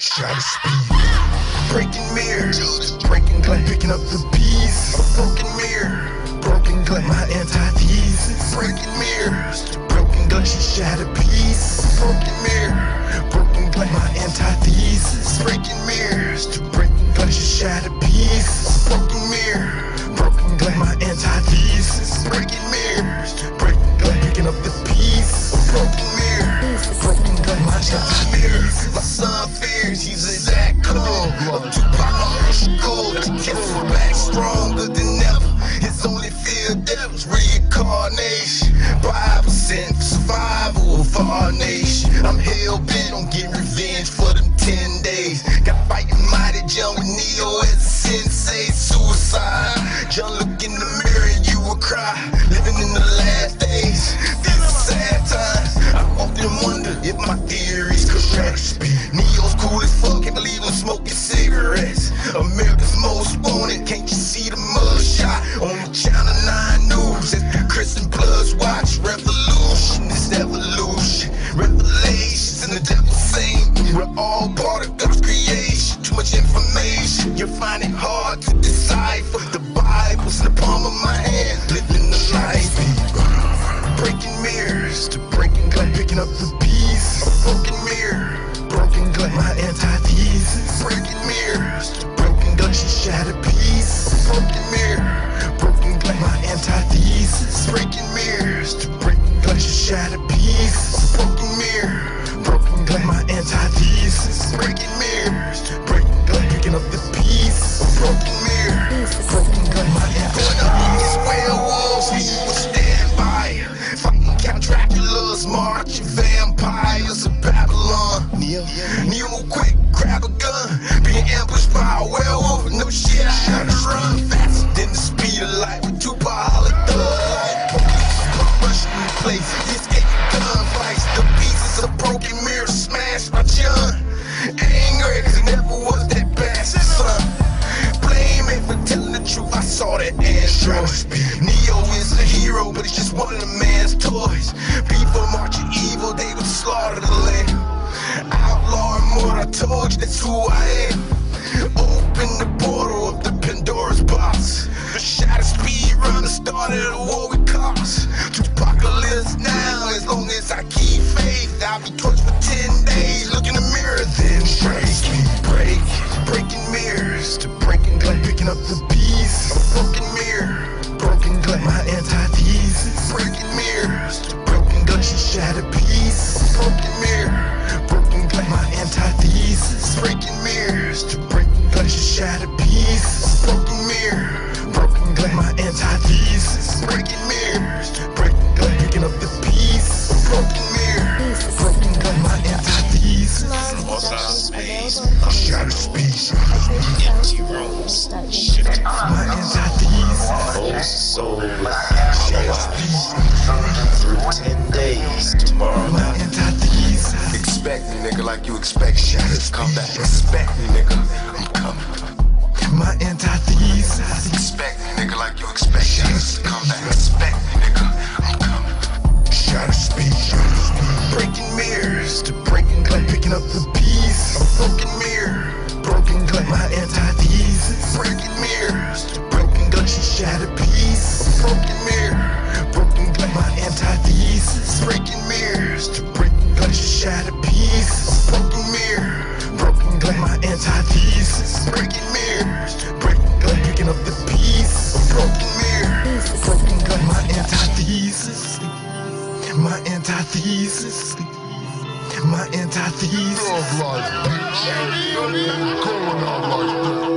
Shutter speed. Breaking mirrors, breaking glass, picking up the pieces. A broken mirror, broken glass, my antithesis. Stronger than ever. It's only fear devil's reincarnation. Bible sent survival of our nation. I'm hell bent on getting revenge for them 10 days. Got fighting mighty John with Neo as a sensei. Suicide. John look in the mirror and you will cry. Living in the last days. These are sad times. I often wonder if my theory's correct. Neo's cool as fuck, all part of God's creation. Too much information, you find it hard to decipher. The Bible's in the palm of my hand, living the life. Breaking mirrors to breaking glass, picking up the pieces. A broken mirror, broken glass, my antithesis. Breaking mirrors to broken glass, she shattered pieces. Broken mirror, broken glass, my antithesis. Breaking mirrors to breaking glass, she shattered pieces. Neo, Neo quick, grab a gun. Being ambushed by a werewolf, no shit, I had to run faster than the speed of light with two power thug. Police come rushing the place, he escaped gunfights. The pieces of broken mirror smashed by John. Angry, cause never was that bastard son. Blame me for telling the truth, I saw that android. Neo is a hero, but he's just one of the man's toys. People marching evil, they would slaughter the lamb. You that's who I am. Open the portal of the Pandora's box. The shadow speed runner started a war with cops. Tupac lives now, as long as I keep like you expect shatters. Come back. Expect me, nigga. I'm coming. My antithesis. Expect me, nigga, like you expect shatters. Come back. Expect me, nigga. I'm coming. Shatter speech. Breaking mirrors to breaking glass, picking up the pieces. A broken mirror, broken glass. My antithesis. Breaking antithesis. My antithesis. Thug life, bitch. Going out like that.